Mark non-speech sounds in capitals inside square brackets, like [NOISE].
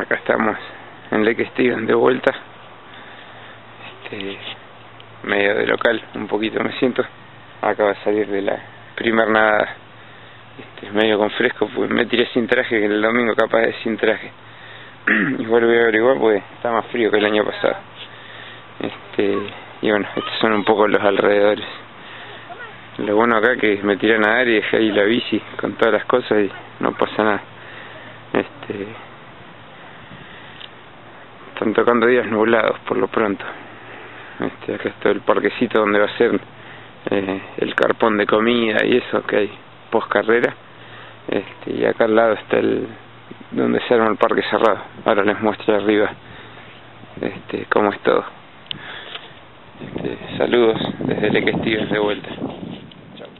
acá estamos en Lake Steven de vuelta. Este medio de local un poquito me siento. Acaba de salir de la primer nada. Este, medio con fresco pues me tiré sin traje que el domingo capaz de sin traje. [CLEARS THROAT] Igual voy a averiguar porque está más frío que el año pasado. Este y bueno estos son un poco los alrededores. Lo bueno acá que me tiré a nadar y dejé ahí la bici con todas las cosas y no pasa nada. Este están tocando días nublados por lo pronto. Este, acá está el parquecito donde va a ser eh, el carpón de comida y eso que hay post carrera. Este, y acá al lado está el donde se arma el parque cerrado. Ahora les muestro arriba este, cómo es todo. Este, saludos desde el que de vuelta.